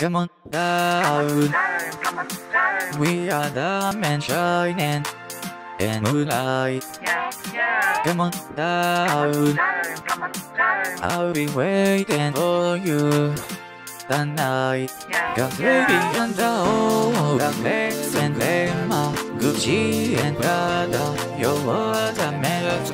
Come on down. We are the men shining in moonlight. Come on down. I'll be waiting for you tonight. Cause baby under the flex and glamour Gucci and Prada You're what I meant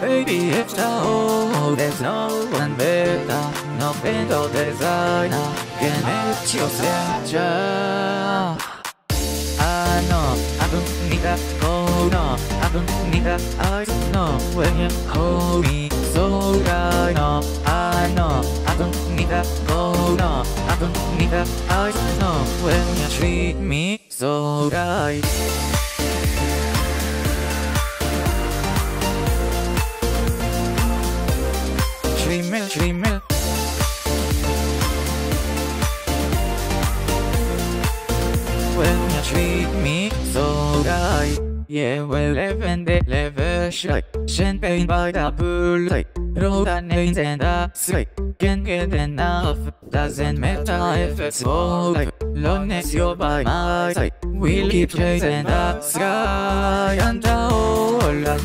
Baby it's whole There's no one better No better designer. Can make you center I know I don't need that Oh no I don't need that I don't know when you hold me so right now. I know I don't need that Oh no I don't need that I don't know when you treat me so right When you treat me so right Yeah, we're living the lavish Champagne by the poolside Roll the names and Can't get enough Doesn't matter if it's all life Loneliness, you're by my side. We'll keep chasing the sky And all the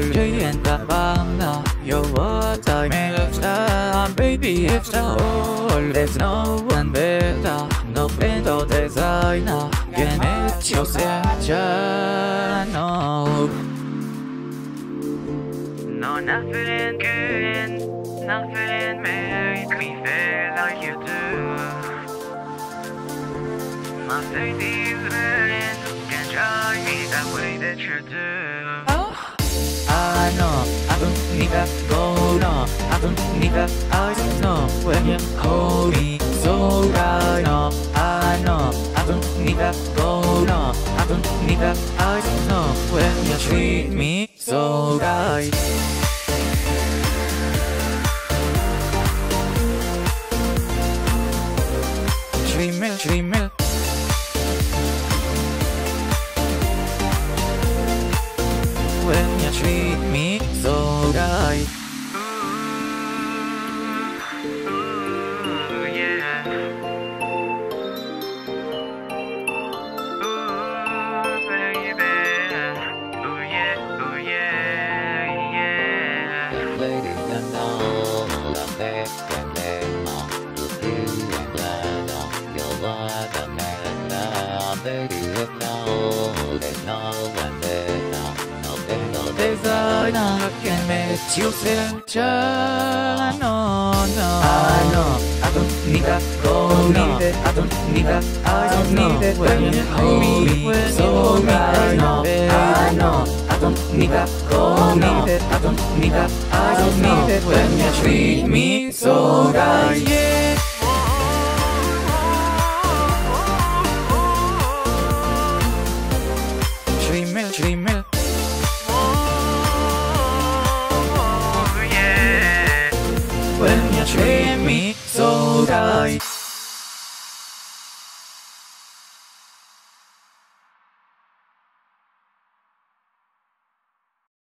lakes and glamour Dolce and Gabbana You're what I missed Baby, it's the whole There's no one better No better designer. Can yourself No. No, nothing good, nothing makes me feel like you do. My faith is burning, can drive me that way that you do. I know I don't need that go no I don't need that I don't know when you hold me so right now I I don't need that go no I don't need that I don't when you treat me so right Treat me, treat me treat me so right. Ooh, yeah. Ooh, baby. Ooh, yeah, ooh, yeah, it's you Ah no, I don't need that. Oh no, I don't need that. I don't need it when you hold me. So ah, me, no I know. I don't need that. Oh no, I don't need that. I don't need it when you treat me so right. Ooh, yeah. when you treat me so right